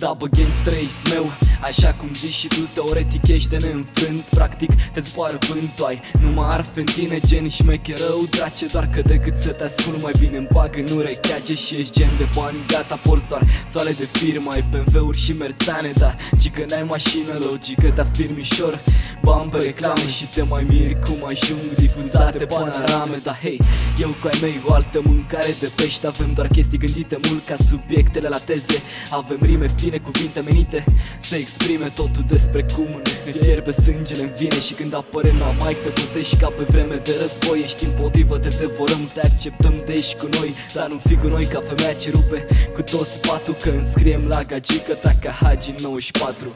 ha. Da, bă, gangster ești meu Așa cum zici și tu, teoretic ești de neînfrânt Practic te zboară vântul, ai numai arfe în tine Gen șmecherău, drace, doar că decât să te ascult Mai bine îmi bag în urecheage și ești gen de bani Gata, porți doar țoale de firmă, ai BMW-uri și merțane Da, ci că n-ai mașină, logică, te afirmi ușor Bani pe reclame și te mai miri cum ajung difuzate panorame. Da, hei, eu cu ai mei o altă mâncare de pești Avem doar chestii gândite mult ca subiectele la teze. Avem rime fine, cuvinte menite Să exprime totul despre cum ne fierbe sângele în vine. Și când apare la mai te păsești ca pe vreme de război. Ești împotrivă, te devorăm, te acceptăm, de ești cu noi. Dar nu fi cu noi ca femeia ce rupe cu toți patul Că înscriem la gagică ta ca Hagi 94